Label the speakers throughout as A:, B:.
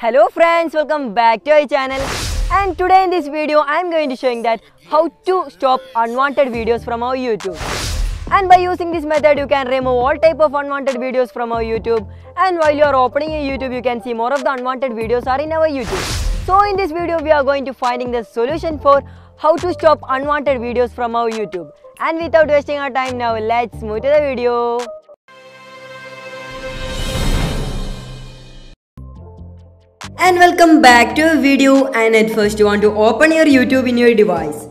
A: Hello friends, welcome back to our channel. And today in this video, I am going to showing that how to stop unwanted videos from our YouTube. And by using this method, you can remove all type of unwanted videos from our YouTube. And while you are opening your YouTube, you can see more of the unwanted videos are in our YouTube. So in this video, we are going to finding the solution for how to stop unwanted videos from our YouTube. And without wasting our time now, let's move to the video. And welcome back to a video. And at first you want to open your YouTube in your device.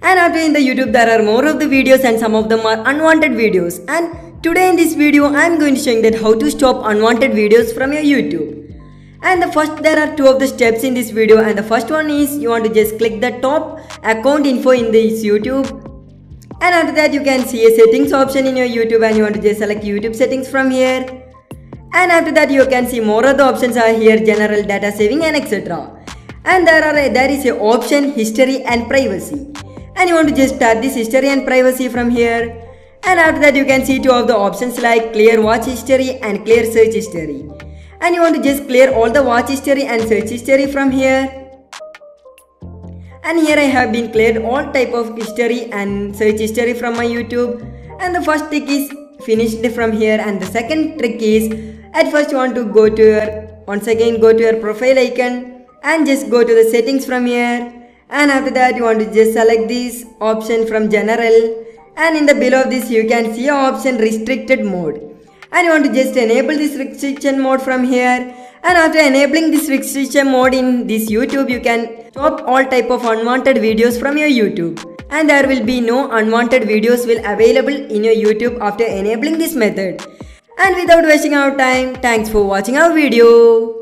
A: And after in the YouTube there are more of the videos and some of them are unwanted videos. And today in this video I am going to show you that how to stop unwanted videos from your YouTube. And the first there are two of the steps in this video. And the first one is you want to just click the top account info in this YouTube. And after that you can see a settings option in your YouTube. And you want to just select YouTube settings from here and after that you can see more of the options are here general data saving and etc and there are there is a option history and privacy. And you want to just start this history and privacy from here. And after that you can see two of the options like clear watch history and clear search history. And you want to just clear all the watch history and search history from here. And here I have been cleared all type of history and search history from my YouTube. And the first trick is finished from here. And the second trick is at first you want to go to your once again go to your profile icon and just go to the settings from here. And after that you want to just select this option from general. And in the below this you can see option restricted mode. And you want to just enable this restriction mode from here. And after enabling this restriction mode in this YouTube you can stop all type of unwanted videos from your YouTube. And there will be no unwanted videos will available in your YouTube after enabling this method and without wasting our time, thanks for watching our video.